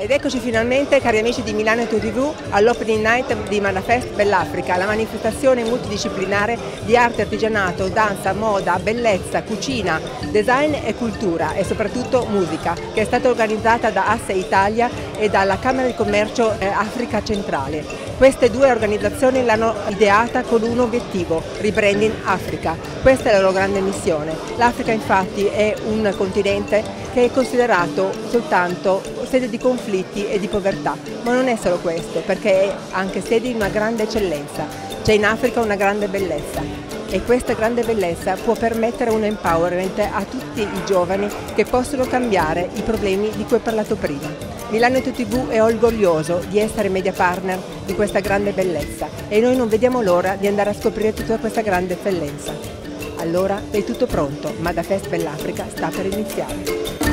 Ed eccoci finalmente, cari amici di Milano e TV, all'Opening Night di Manafest Bell'Africa, la manifestazione multidisciplinare di arte, artigianato, danza, moda, bellezza, cucina, design e cultura e soprattutto musica, che è stata organizzata da Asse Italia e dalla Camera di Commercio eh, Africa Centrale. Queste due organizzazioni l'hanno ideata con un obiettivo, Rebranding Africa. Questa è la loro grande missione. L'Africa infatti è un continente che è considerato soltanto sede di conflitti e di povertà, ma non è solo questo, perché è anche sede di una grande eccellenza. C'è in Africa una grande bellezza e questa grande bellezza può permettere un empowerment a tutti i giovani che possono cambiare i problemi di cui ho parlato prima. Milano TV è orgoglioso di essere media partner di questa grande bellezza e noi non vediamo l'ora di andare a scoprire tutta questa grande eccellenza. Allora è tutto pronto, ma da Fest Bell'Africa sta per iniziare.